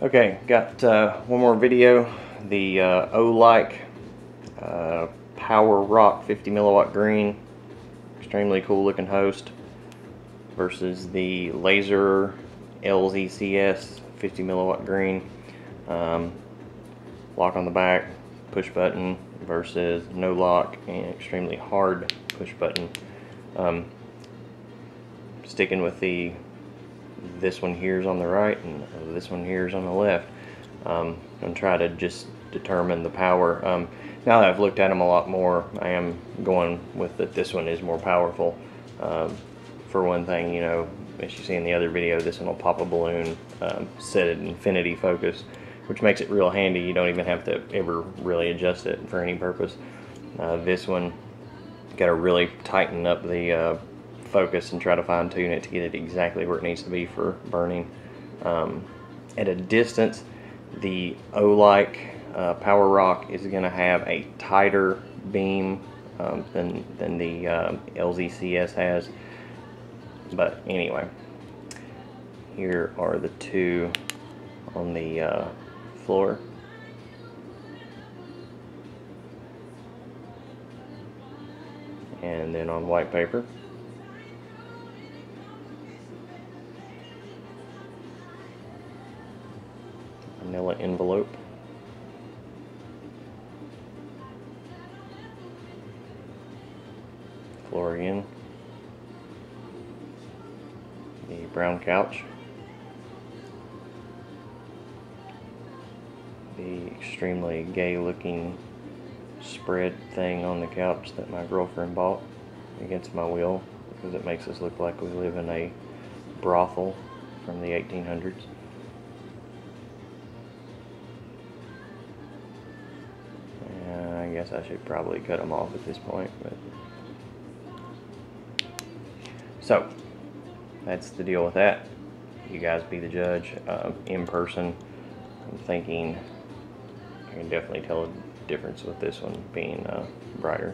Okay, got uh, one more video. The uh, O-Like uh, Power Rock 50 milliwatt green. Extremely cool looking host. Versus the Lazerer LZCS 50 milliwatt green. Um, lock on the back, push button versus no lock and extremely hard push button. Um, sticking with the this one here's on the right and this one here's on the left um, and try to just determine the power. Um, now that I've looked at them a lot more, I am going with that this one is more powerful. Um, for one thing, you know, as you see in the other video, this one will pop a balloon, um, set at infinity focus, which makes it real handy. You don't even have to ever really adjust it for any purpose. Uh, this one, got to really tighten up the uh, focus and try to fine tune it to get it exactly where it needs to be for burning. Um, at a distance, the O-like uh, Power Rock is going to have a tighter beam um, than, than the uh, LZCS has. But anyway, here are the two on the uh, floor. And then on white paper. Manila envelope. Florian. The brown couch. The extremely gay looking spread thing on the couch that my girlfriend bought against my will because it makes us look like we live in a brothel from the 1800s. Guess I should probably cut them off at this point, but so that's the deal with that. You guys be the judge. Uh, in person, I'm thinking I can definitely tell a difference with this one being uh, brighter.